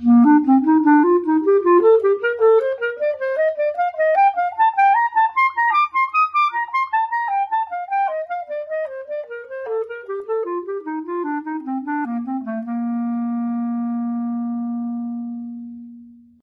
Bye.